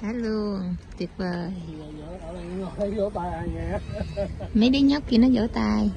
cá luôn tuyệt vời mấy đứa nhóc kia nó vỗ tay